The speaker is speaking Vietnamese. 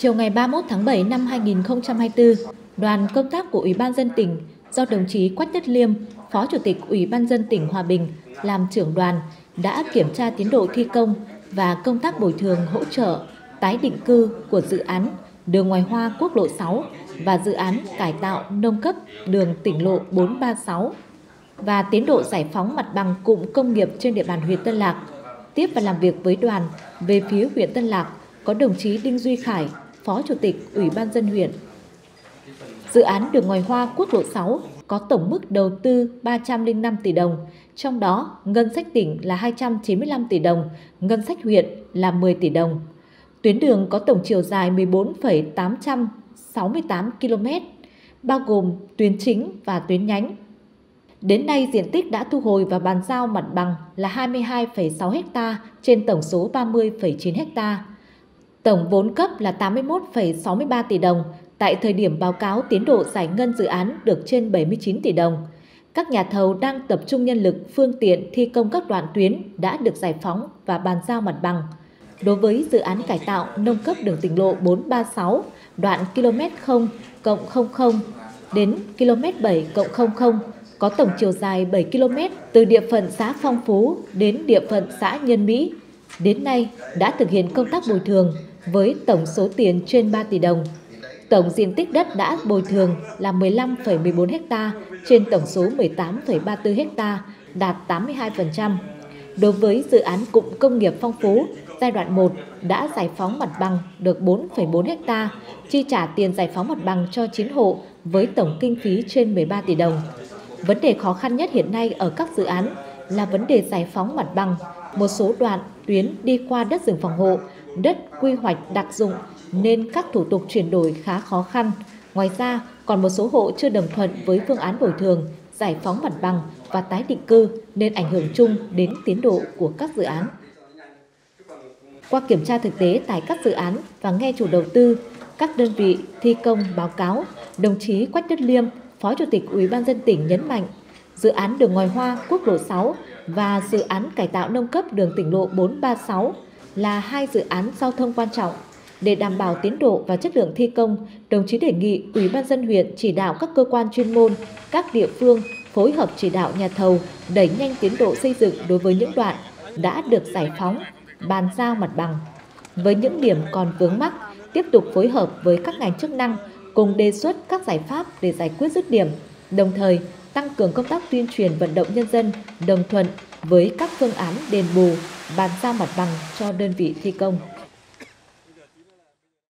Chiều ngày 31 tháng 7 năm 2024, đoàn công tác của Ủy ban dân tỉnh do đồng chí Quách Nhất Liêm, Phó Chủ tịch Ủy ban dân tỉnh Hòa Bình làm trưởng đoàn đã kiểm tra tiến độ thi công và công tác bồi thường hỗ trợ tái định cư của dự án đường ngoài hoa quốc lộ 6 và dự án cải tạo nâng cấp đường tỉnh lộ 436 và tiến độ giải phóng mặt bằng cụm công nghiệp trên địa bàn huyện Tân Lạc. Tiếp và làm việc với đoàn về phía huyện Tân Lạc có đồng chí Đinh Duy Khải, Phó Chủ tịch Ủy ban dân huyện. Dự án đường ngoài hoa quốc lộ 6 có tổng mức đầu tư 305 tỷ đồng, trong đó ngân sách tỉnh là 295 tỷ đồng, ngân sách huyện là 10 tỷ đồng. Tuyến đường có tổng chiều dài 14,868 km, bao gồm tuyến chính và tuyến nhánh. Đến nay, diện tích đã thu hồi và bàn giao mặt bằng là 22,6 ha trên tổng số 30,9 hectare Tổng vốn cấp là 81,63 tỷ đồng, tại thời điểm báo cáo tiến độ giải ngân dự án được trên 79 tỷ đồng. Các nhà thầu đang tập trung nhân lực, phương tiện thi công các đoạn tuyến đã được giải phóng và bàn giao mặt bằng. Đối với dự án cải tạo nâng cấp đường tỉnh lộ 436, đoạn km 0 cộng 00 đến km 7 cộng 00 có tổng chiều dài 7 km từ địa phận xã Phong Phú đến địa phận xã Nhân Mỹ. Đến nay đã thực hiện công tác bồi thường với tổng số tiền trên 3 tỷ đồng. Tổng diện tích đất đã bồi thường là 15,14 ha trên tổng số 18,34 ha, đạt 82%. Đối với dự án cụm công nghiệp Phong Phú, giai đoạn 1 đã giải phóng mặt bằng được 4,4 ha, chi trả tiền giải phóng mặt bằng cho 9 hộ với tổng kinh phí trên 13 tỷ đồng. Vấn đề khó khăn nhất hiện nay ở các dự án là vấn đề giải phóng mặt bằng. Một số đoạn tuyến đi qua đất rừng phòng hộ, đất quy hoạch đặc dụng nên các thủ tục chuyển đổi khá khó khăn. Ngoài ra, còn một số hộ chưa đồng thuận với phương án bồi thường, giải phóng mặt bằng và tái định cư nên ảnh hưởng chung đến tiến độ của các dự án. Qua kiểm tra thực tế tại các dự án và nghe chủ đầu tư, các đơn vị thi công báo cáo, đồng chí Quách Đức Liêm, Phó Chủ tịch Ủy ban dân tỉnh nhấn mạnh, dự án đường ngoài hoa quốc lộ 6 và dự án cải tạo nâng cấp đường tỉnh lộ 436 là hai dự án giao thông quan trọng. Để đảm bảo tiến độ và chất lượng thi công, đồng chí đề nghị Ủy ban dân huyện chỉ đạo các cơ quan chuyên môn, các địa phương phối hợp chỉ đạo nhà thầu đẩy nhanh tiến độ xây dựng đối với những đoạn đã được giải phóng, bàn giao mặt bằng. Với những điểm còn vướng mắc, tiếp tục phối hợp với các ngành chức năng cùng đề xuất các giải pháp để giải quyết dứt điểm, đồng thời tăng cường công tác tuyên truyền vận động nhân dân đồng thuận với các phương án đền bù, bàn giao mặt bằng cho đơn vị thi công.